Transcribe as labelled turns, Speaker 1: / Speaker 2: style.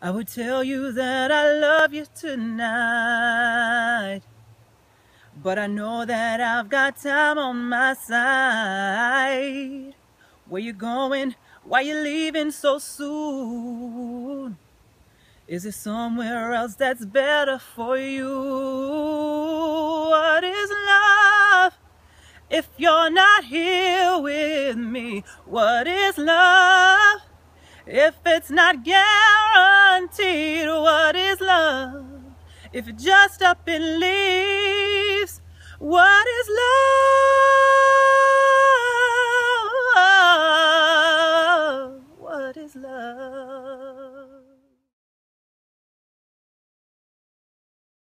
Speaker 1: I would tell you that I love you tonight. But I know that I've got time on my side. Where you going? Why you leaving so soon? Is it somewhere else that's better for you? What is love if you're not here with me? What is love if it's not guaranteed? guaranteed what is love if it just up and leaves? What is love? What is love?